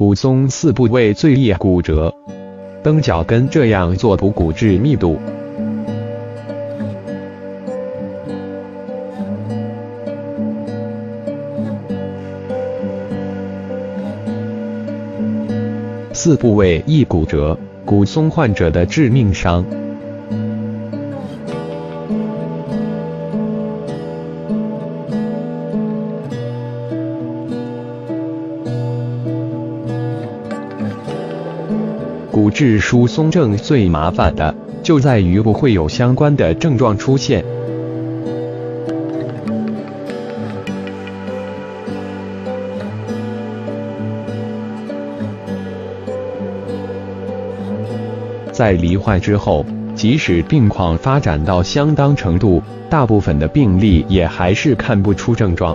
骨松四部位最易骨折，蹬脚跟这样做补骨质密度。四部位易骨折，骨松患者的致命伤。骨质疏松症最麻烦的，就在于不会有相关的症状出现。在罹患之后，即使病况发展到相当程度，大部分的病例也还是看不出症状。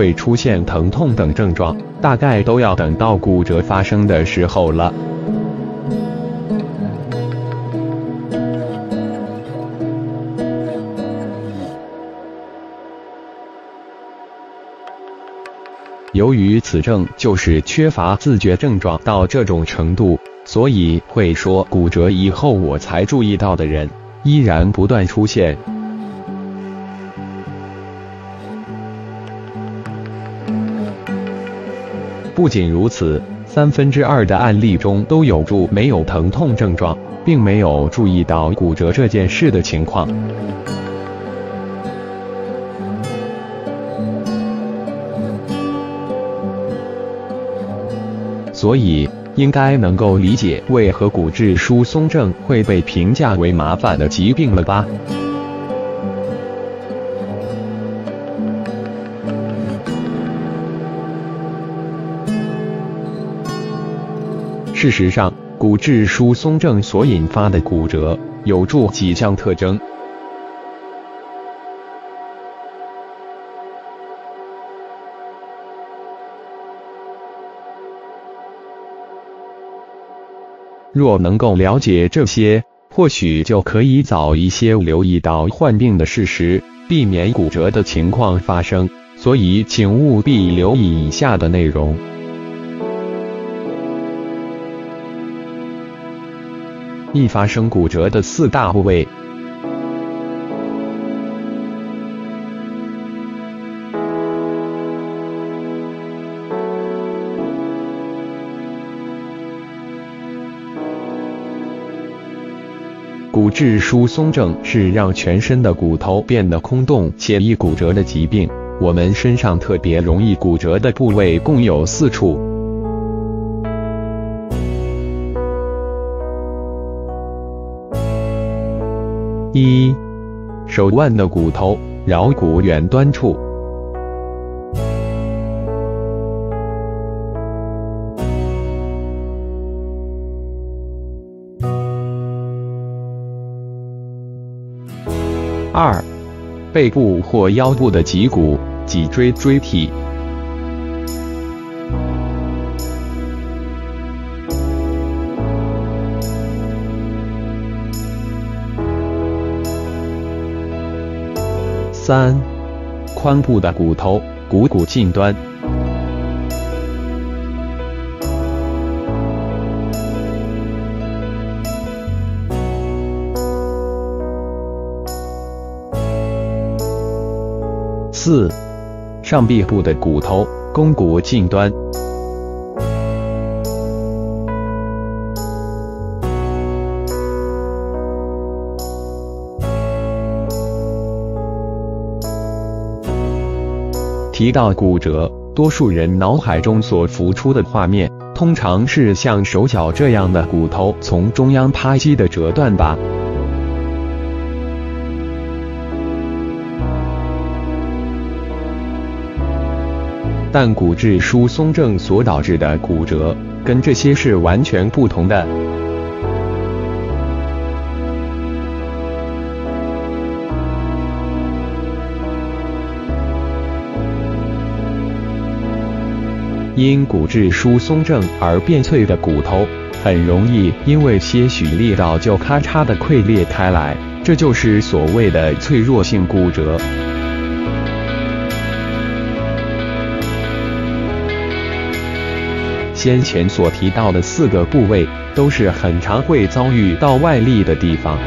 会出现疼痛等症状，大概都要等到骨折发生的时候了。由于此症就是缺乏自觉症状到这种程度，所以会说骨折以后我才注意到的人，依然不断出现。不仅如此，三分之二的案例中都有住没有疼痛症状，并没有注意到骨折这件事的情况。所以，应该能够理解为何骨质疏松症会被评价为麻烦的疾病了吧？事实上，骨质疏松症所引发的骨折有助几项特征。若能够了解这些，或许就可以早一些留意到患病的事实，避免骨折的情况发生。所以，请务必留意以下的内容。易发生骨折的四大部位。骨质疏松症是让全身的骨头变得空洞且易骨折的疾病。我们身上特别容易骨折的部位共有四处。一、手腕的骨头桡骨远端处；二、背部或腰部的脊骨脊椎椎体。三、髋部的骨头股骨近端；四、上臂部的骨头肱骨近端。提到骨折，多数人脑海中所浮出的画面，通常是像手脚这样的骨头从中央啪叽的折断吧。但骨质疏松症所导致的骨折，跟这些是完全不同的。因骨质疏松症而变脆的骨头，很容易因为些许力道就咔嚓的溃裂开来，这就是所谓的脆弱性骨折。先前所提到的四个部位，都是很常会遭遇到外力的地方。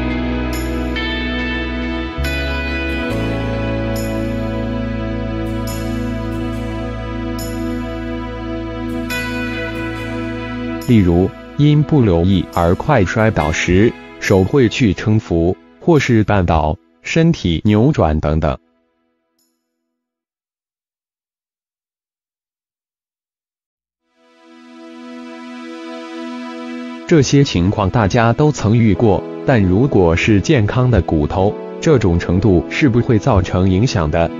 例如，因不留意而快摔倒时，手会去撑扶，或是绊倒，身体扭转等等。这些情况大家都曾遇过，但如果是健康的骨头，这种程度是不会造成影响的。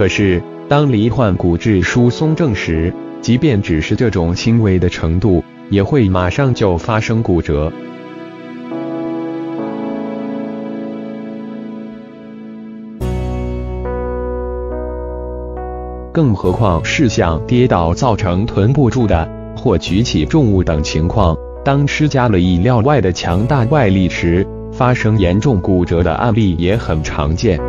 可是，当罹患骨质疏松症时，即便只是这种轻微的程度，也会马上就发生骨折。更何况是像跌倒造成臀部住的，或举起重物等情况，当施加了意料外的强大外力时，发生严重骨折的案例也很常见。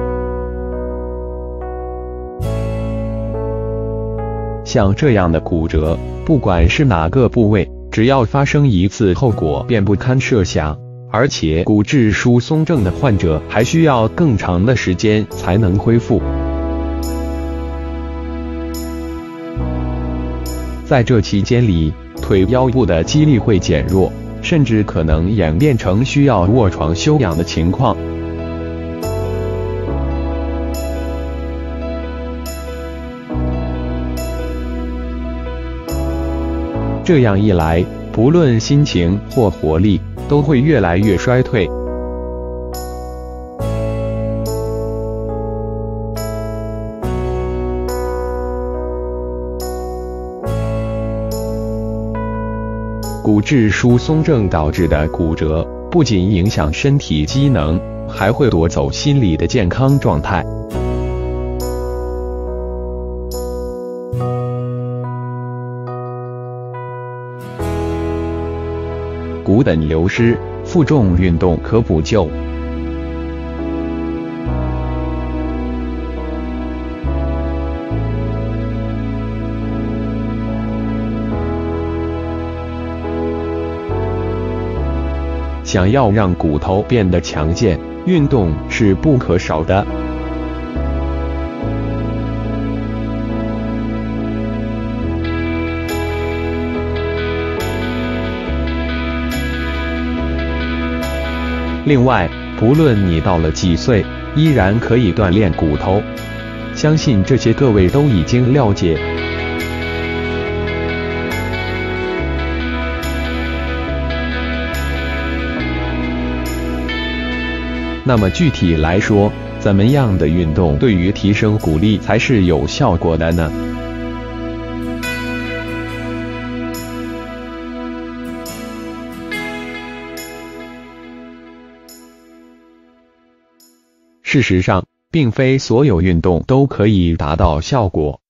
像这样的骨折，不管是哪个部位，只要发生一次，后果便不堪设想。而且骨质疏松症的患者还需要更长的时间才能恢复。在这期间里，腿腰部的肌力会减弱，甚至可能演变成需要卧床休养的情况。这样一来，不论心情或活力，都会越来越衰退。骨质疏松症导致的骨折，不仅影响身体机能，还会夺走心理的健康状态。骨本流失，负重运动可补救。想要让骨头变得强健，运动是不可少的。另外，不论你到了几岁，依然可以锻炼骨头。相信这些各位都已经了解。那么具体来说，怎么样的运动对于提升骨力才是有效果的呢？事实上，并非所有运动都可以达到效果。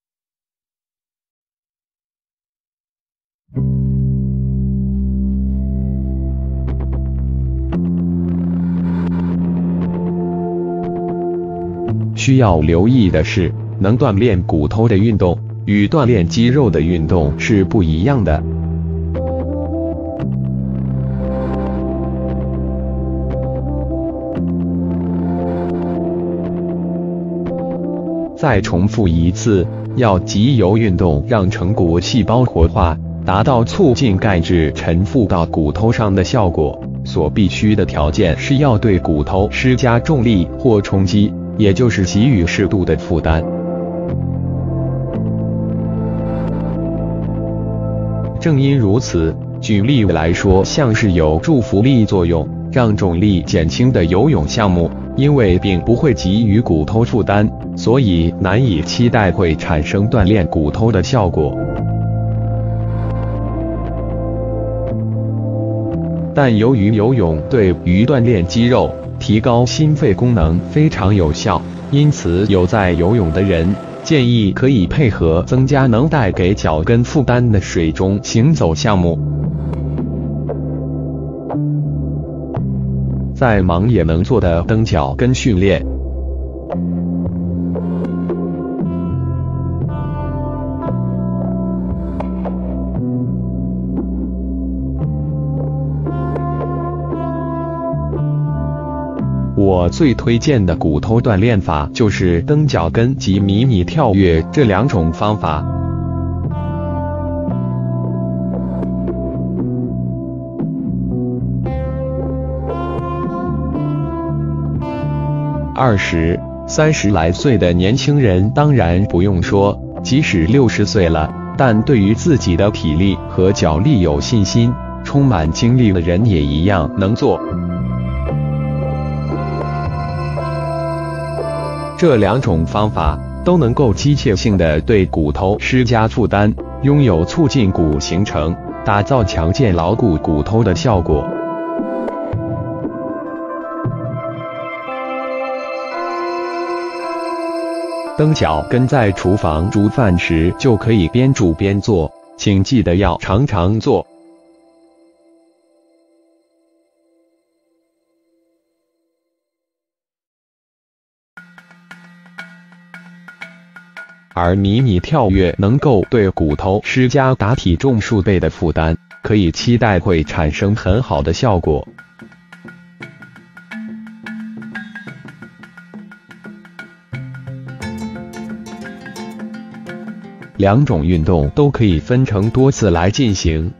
需要留意的是，能锻炼骨头的运动与锻炼肌肉的运动是不一样的。再重复一次，要集邮运动让成骨细胞活化，达到促进钙质沉附到骨头上的效果，所必须的条件是要对骨头施加重力或冲击。也就是给予适度的负担。正因如此，举例来说，像是有助浮力作用、让重力减轻的游泳项目，因为并不会给予骨头负担，所以难以期待会产生锻炼骨头的效果。但由于游泳对于锻炼肌肉，提高心肺功能非常有效，因此有在游泳的人建议可以配合增加能带给脚跟负担的水中行走项目。再忙也能做的蹬脚跟训练。我最推荐的骨头锻炼法就是蹬脚跟及迷你跳跃这两种方法。二十三十来岁的年轻人当然不用说，即使六十岁了，但对于自己的体力和脚力有信心、充满精力的人也一样能做。这两种方法都能够机械性的对骨头施加负担，拥有促进骨形成、打造强健牢固骨头的效果。蹬脚跟在厨房煮饭时就可以边煮边做，请记得要常常做。而迷你跳跃能够对骨头施加打体重数倍的负担，可以期待会产生很好的效果。两种运动都可以分成多次来进行，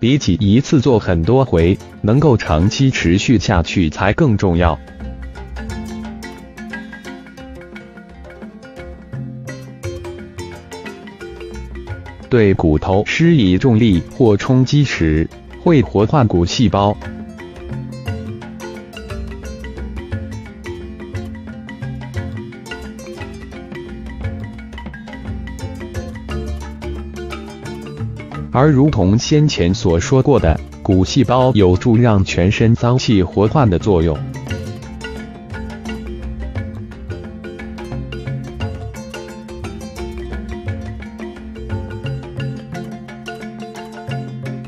比起一次做很多回，能够长期持续下去才更重要。对骨头施以重力或冲击时，会活化骨细胞。而如同先前所说过的，骨细胞有助让全身脏器活化的作用，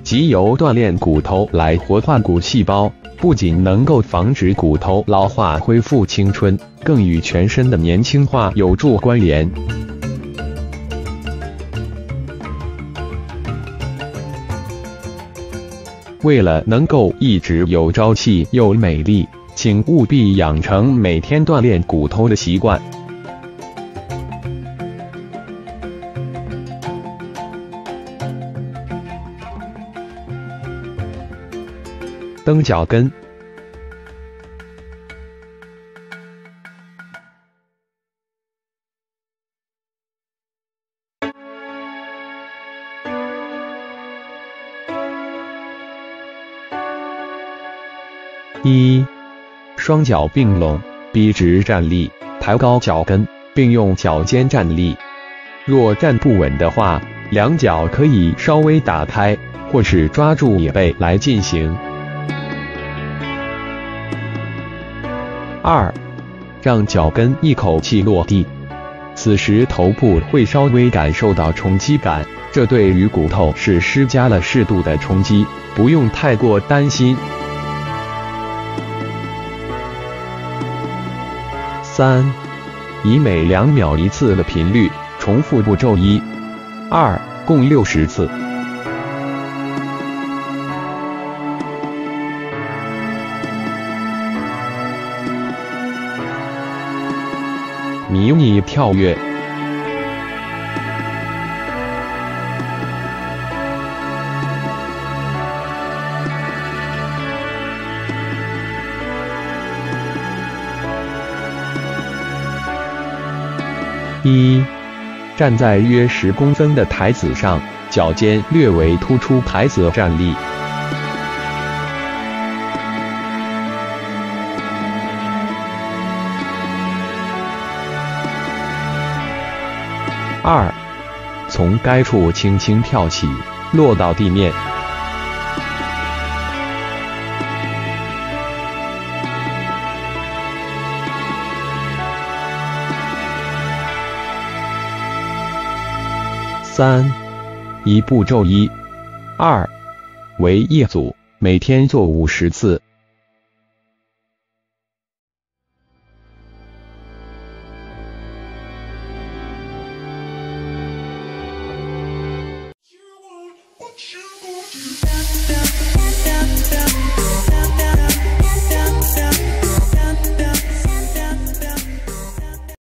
即由锻炼骨头来活化骨细胞，不仅能够防止骨头老化、恢复青春，更与全身的年轻化有助关联。为了能够一直有朝气又美丽，请务必养成每天锻炼骨头的习惯。蹬脚跟。双脚并拢，笔直站立，抬高脚跟，并用脚尖站立。若站不稳的话，两脚可以稍微打开，或是抓住椅背来进行。二，让脚跟一口气落地，此时头部会稍微感受到冲击感，这对于骨头是施加了适度的冲击，不用太过担心。三，以每两秒一次的频率重复步骤一、二，共六十次。迷你跳跃。一，站在约十公分的台子上，脚尖略微突出台子站立。二，从该处轻轻跳起，落到地面。三，一步骤一，二，为一组，每天做五十次。